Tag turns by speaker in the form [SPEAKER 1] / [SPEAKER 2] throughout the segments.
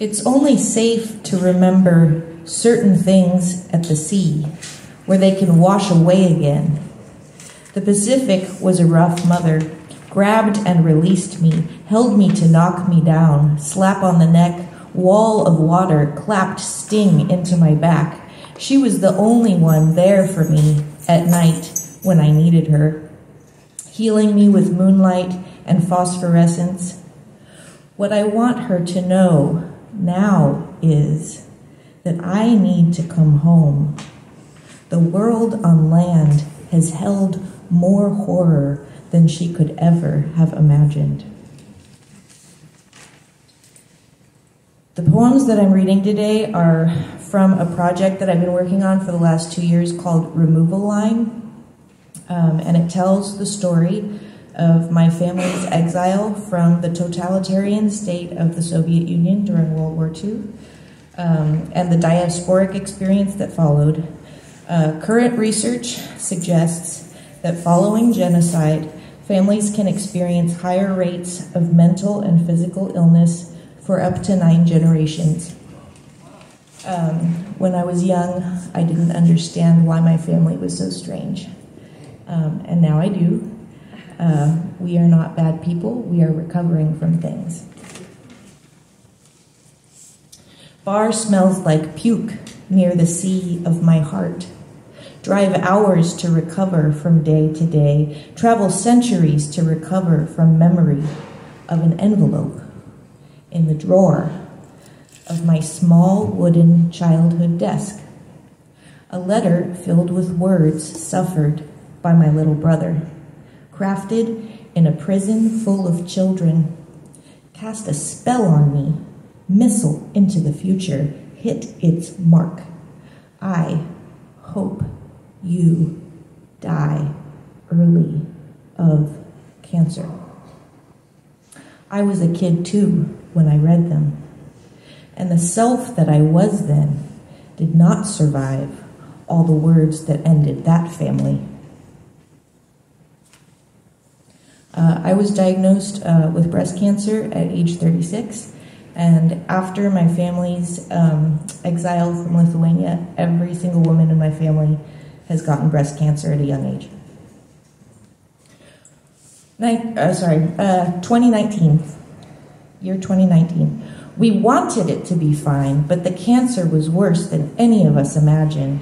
[SPEAKER 1] It's only safe to remember certain things at the sea where they can wash away again. The Pacific was a rough mother, grabbed and released me, held me to knock me down, slap on the neck, wall of water clapped sting into my back. She was the only one there for me at night when I needed her, healing me with moonlight and phosphorescence. What I want her to know now is that I need to come home. The world on land has held more horror than she could ever have imagined. The poems that I'm reading today are from a project that I've been working on for the last two years called Removal Line. Um, and it tells the story of my family's exile from the totalitarian state of the Soviet Union during World War II um, and the diasporic experience that followed. Uh, current research suggests that following genocide, families can experience higher rates of mental and physical illness for up to nine generations. Um, when I was young, I didn't understand why my family was so strange. Um, and now I do. Uh, we are not bad people, we are recovering from things. Bar smells like puke near the sea of my heart. Drive hours to recover from day to day. Travel centuries to recover from memory of an envelope in the drawer of my small wooden childhood desk. A letter filled with words suffered by my little brother, crafted in a prison full of children, cast a spell on me, missile into the future, hit its mark. I hope you die early of cancer. I was a kid too when I read them and the self that I was then did not survive all the words that ended that family. Uh, I was diagnosed uh, with breast cancer at age 36, and after my family's um, exile from Lithuania, every single woman in my family has gotten breast cancer at a young age. Uh, sorry, uh, 2019, year 2019. We wanted it to be fine, but the cancer was worse than any of us imagined.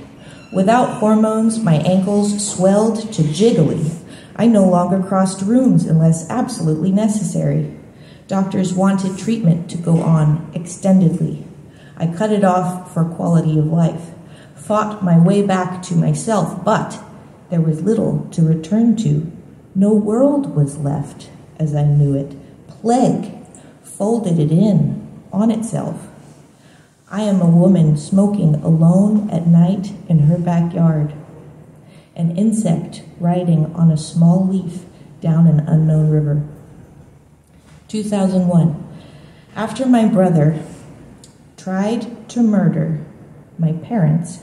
[SPEAKER 1] Without hormones, my ankles swelled to jiggly. I no longer crossed rooms unless absolutely necessary. Doctors wanted treatment to go on extendedly. I cut it off for quality of life, fought my way back to myself, but there was little to return to. No world was left as I knew it. Plague folded it in on itself. I am a woman smoking alone at night in her backyard, an insect riding on a small leaf down an unknown river. 2001. After my brother tried to murder my parents,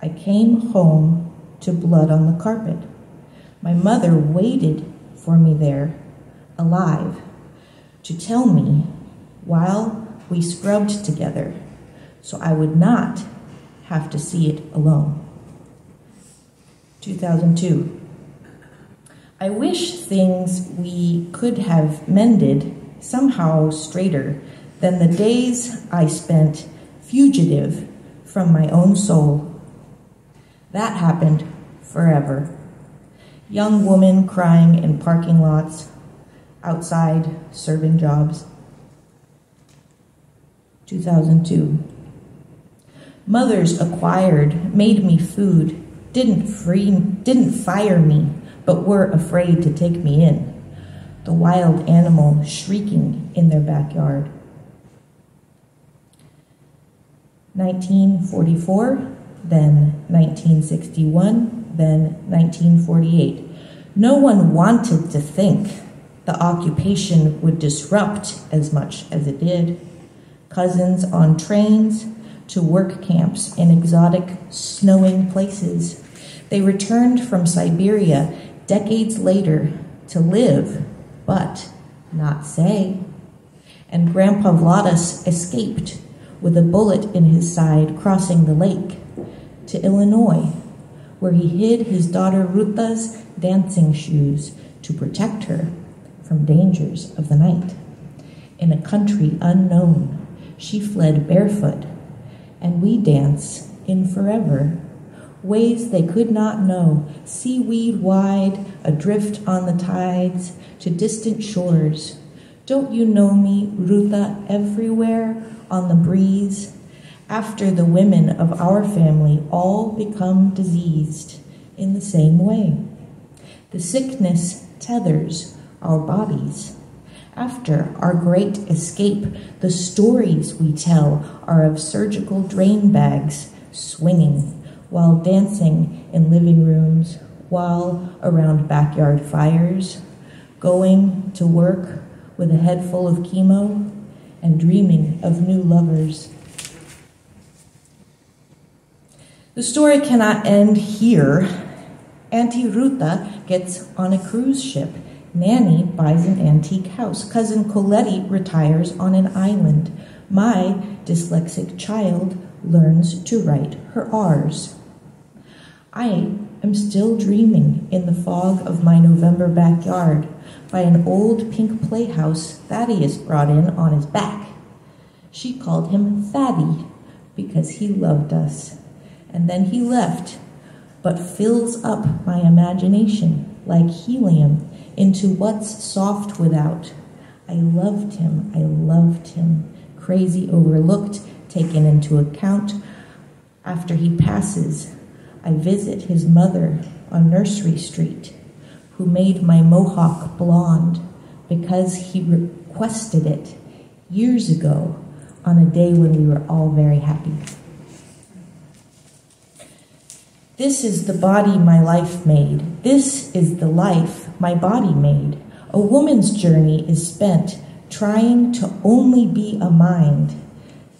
[SPEAKER 1] I came home to blood on the carpet. My mother waited for me there, alive, to tell me while we scrubbed together so I would not have to see it alone. 2002. I wish things we could have mended somehow straighter than the days I spent fugitive from my own soul. That happened forever. Young woman crying in parking lots, outside serving jobs. 2002. Mothers acquired, made me food, didn't free, didn't fire me, but were afraid to take me in. The wild animal shrieking in their backyard. 1944, then 1961, then 1948. No one wanted to think the occupation would disrupt as much as it did cousins on trains to work camps in exotic, snowing places. They returned from Siberia decades later to live, but not say. and Grandpa Vladas escaped with a bullet in his side crossing the lake to Illinois, where he hid his daughter Ruta's dancing shoes to protect her from dangers of the night. In a country unknown, she fled barefoot, and we dance in forever. Ways they could not know, seaweed wide, adrift on the tides, to distant shores. Don't you know me, Ruta, everywhere on the breeze? After the women of our family all become diseased in the same way. The sickness tethers our bodies. After our great escape, the stories we tell are of surgical drain bags swinging while dancing in living rooms, while around backyard fires, going to work with a head full of chemo, and dreaming of new lovers. The story cannot end here. Auntie Ruta gets on a cruise ship. Nanny buys an antique house. Cousin Coletti retires on an island. My dyslexic child learns to write her R's. I am still dreaming in the fog of my November backyard by an old pink playhouse Thaddeus brought in on his back. She called him Thaddy because he loved us. And then he left, but fills up my imagination like helium into what's soft without. I loved him, I loved him. Crazy overlooked, taken into account. After he passes, I visit his mother on Nursery Street, who made my mohawk blonde because he requested it years ago on a day when we were all very happy. This is the body my life made. This is the life my body made. A woman's journey is spent trying to only be a mind,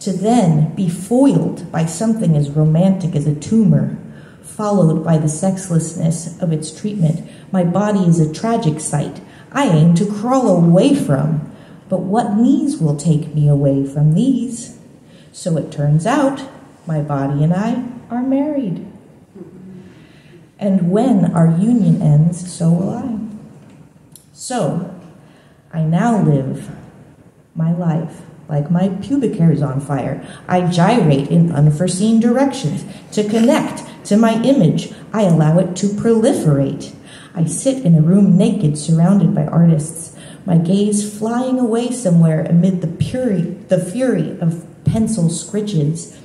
[SPEAKER 1] to then be foiled by something as romantic as a tumor, followed by the sexlessness of its treatment. My body is a tragic sight I aim to crawl away from, but what knees will take me away from these? So it turns out my body and I are married. And when our union ends, so will I. So I now live my life like my pubic hair is on fire. I gyrate in unforeseen directions. To connect to my image, I allow it to proliferate. I sit in a room naked, surrounded by artists my gaze flying away somewhere amid the fury, the fury of pencil scritches.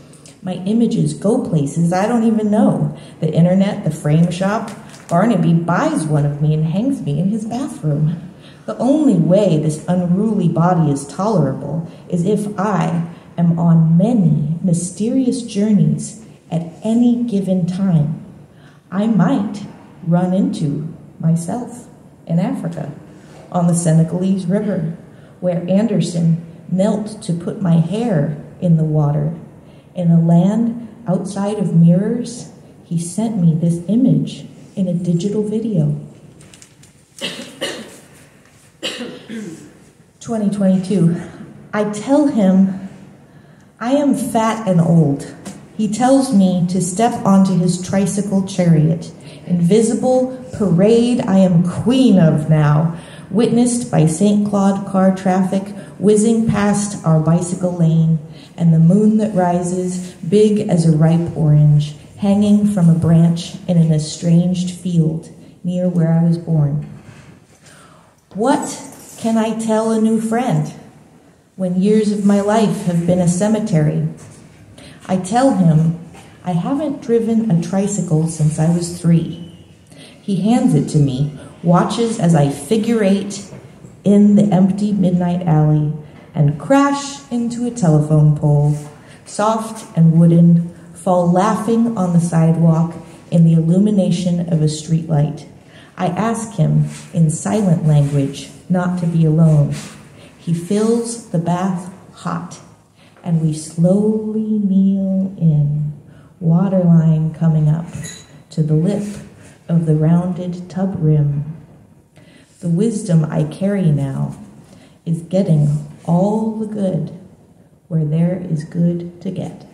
[SPEAKER 1] My images go places I don't even know. The internet, the frame shop. Barnaby buys one of me and hangs me in his bathroom. The only way this unruly body is tolerable is if I am on many mysterious journeys at any given time. I might run into myself in Africa on the Senegalese River, where Anderson knelt to put my hair in the water. In a land outside of mirrors, he sent me this image in a digital video. 2022. I tell him I am fat and old. He tells me to step onto his tricycle chariot. Invisible parade I am queen of now witnessed by St. Claude car traffic whizzing past our bicycle lane, and the moon that rises, big as a ripe orange, hanging from a branch in an estranged field near where I was born. What can I tell a new friend when years of my life have been a cemetery? I tell him I haven't driven a tricycle since I was three. He hands it to me watches as I figure eight in the empty midnight alley and crash into a telephone pole, soft and wooden, fall laughing on the sidewalk in the illumination of a streetlight. I ask him in silent language not to be alone. He fills the bath hot, and we slowly kneel in, waterline coming up to the lip of the rounded tub rim. The wisdom I carry now is getting all the good where there is good to get.